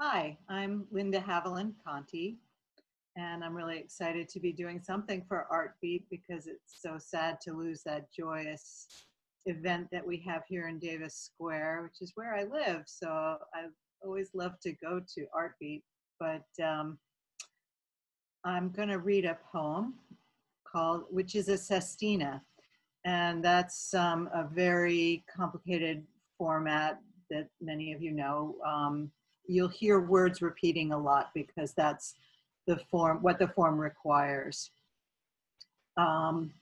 Hi, I'm Linda Haviland Conte, and I'm really excited to be doing something for Artbeat because it's so sad to lose that joyous event that we have here in Davis Square, which is where I live. So I've always love to go to Artbeat, but um, I'm going to read a poem called, which is a sestina, and that's um, a very complicated format that many of you know. Um, you'll hear words repeating a lot because that's the form, what the form requires. Um,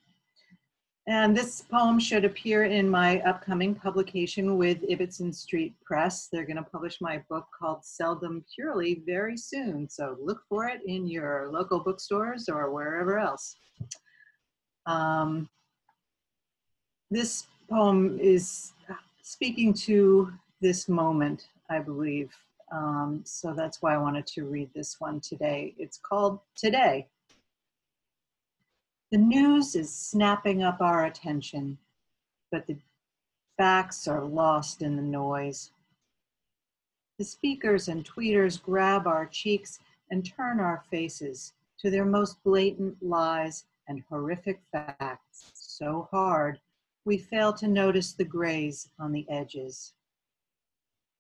and this poem should appear in my upcoming publication with Ibbotson Street Press. They're going to publish my book called Seldom Purely very soon. So look for it in your local bookstores or wherever else. Um, this poem is speaking to this moment, I believe. Um, so that's why I wanted to read this one today. It's called Today. The news is snapping up our attention, but the facts are lost in the noise. The speakers and tweeters grab our cheeks and turn our faces to their most blatant lies and horrific facts so hard we fail to notice the grays on the edges.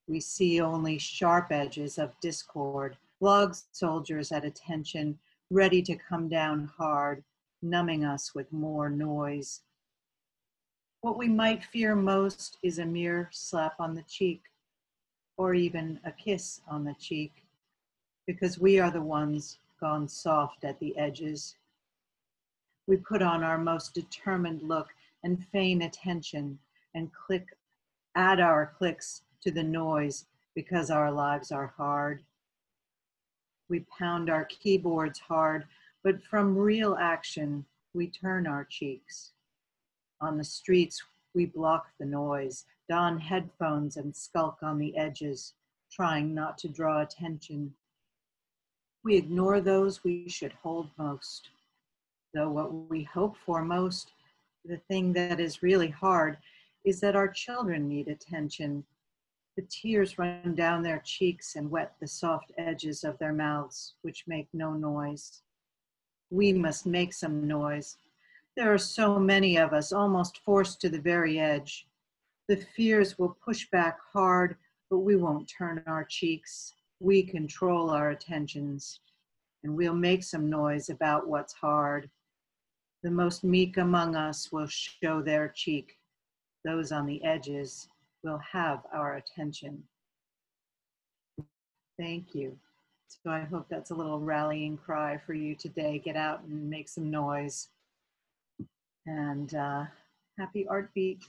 We see only sharp edges of discord, log soldiers at attention, ready to come down hard, numbing us with more noise. What we might fear most is a mere slap on the cheek, or even a kiss on the cheek, because we are the ones gone soft at the edges. We put on our most determined look and feign attention and click, add our clicks to the noise because our lives are hard. We pound our keyboards hard, but from real action, we turn our cheeks. On the streets, we block the noise, don headphones, and skulk on the edges, trying not to draw attention. We ignore those we should hold most. Though what we hope for most, the thing that is really hard, is that our children need attention the tears run down their cheeks and wet the soft edges of their mouths, which make no noise. We must make some noise. There are so many of us almost forced to the very edge. The fears will push back hard, but we won't turn our cheeks. We control our attentions, and we'll make some noise about what's hard. The most meek among us will show their cheek. Those on the edges will have our attention. Thank you. So I hope that's a little rallying cry for you today. Get out and make some noise. And uh, happy Art Beat.